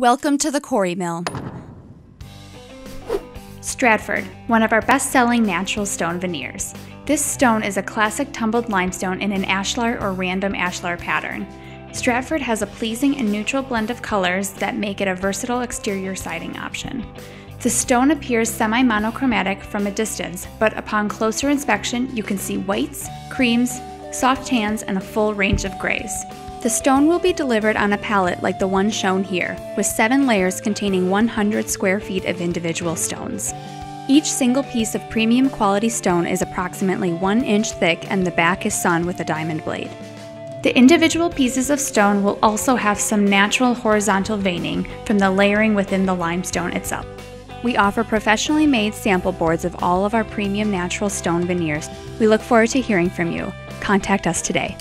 Welcome to the Quarry Mill. Stratford, one of our best selling natural stone veneers. This stone is a classic tumbled limestone in an ashlar or random ashlar pattern. Stratford has a pleasing and neutral blend of colors that make it a versatile exterior siding option. The stone appears semi monochromatic from a distance, but upon closer inspection, you can see whites, creams, soft tans, and a full range of grays. The stone will be delivered on a pallet like the one shown here, with seven layers containing 100 square feet of individual stones. Each single piece of premium quality stone is approximately one inch thick and the back is sawn with a diamond blade. The individual pieces of stone will also have some natural horizontal veining from the layering within the limestone itself. We offer professionally made sample boards of all of our premium natural stone veneers. We look forward to hearing from you. Contact us today.